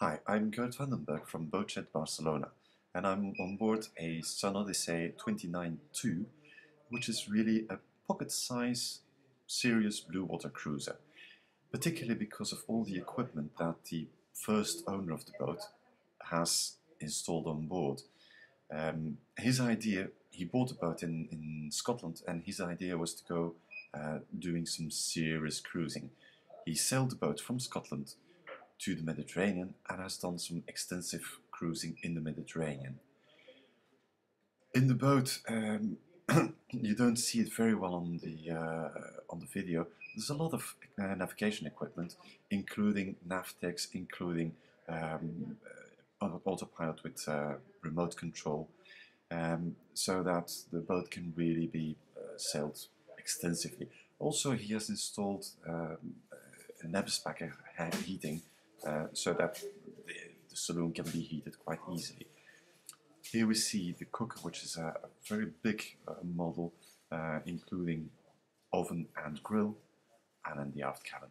Hi, I'm Gert Vandenberg from Boatshed Barcelona, and I'm on board a Sun Odyssey 29.2, which is really a pocket-size, serious blue water cruiser, particularly because of all the equipment that the first owner of the boat has installed on board. Um, his idea, he bought a boat in, in Scotland, and his idea was to go uh, doing some serious cruising. He sailed the boat from Scotland to the Mediterranean and has done some extensive cruising in the Mediterranean. In the boat, um, you don't see it very well on the uh, on the video. There's a lot of uh, navigation equipment, including Navtex, including um, uh, autopilot with uh, remote control, um, so that the boat can really be uh, sailed extensively. Also, he has installed um, a Eberspacher heating uh, so that the, the, saloon can be heated quite easily. Here we see the cooker, which is a, a very big uh, model, uh, including oven and grill, and then the aft cabin.